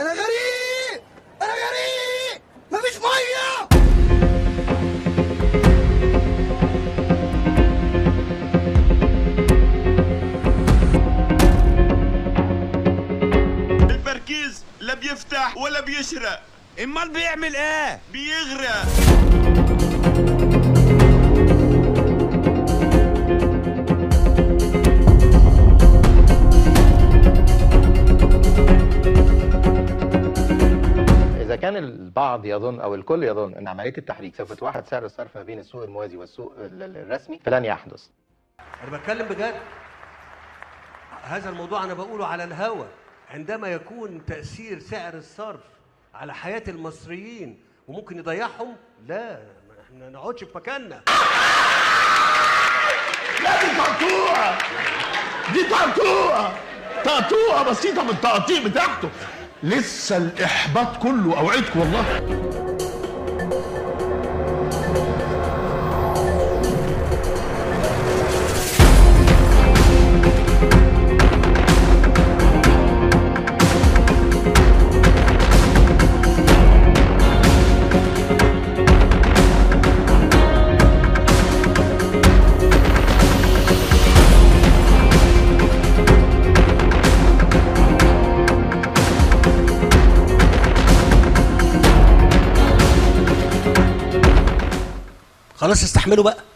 أنا غريق أنا غريق مفيش مية! البركيز لا بيفتح ولا بيشرق. إمال بيعمل إيه؟ بيغرق. إذا كان البعض يظن أو الكل يظن أن عملية التحريك سوف توحد سعر الصرف ما بين السوق الموازي والسوق ال- ال- الرسمي فلن يحدث. أنا بتكلم بجد. هذا الموضوع أنا بقوله على الهوى عندما يكون تأثير سعر الصرف على حياة المصريين وممكن يضيعهم لا ما إحنا نقعدش في مكاننا. لا دي تقطوعة دي تقطوعة تقطوعة بسيطة من التقطيع بتاعته. لسه الإحباط كله أوعدكم والله. خلاص استحملوا بقى.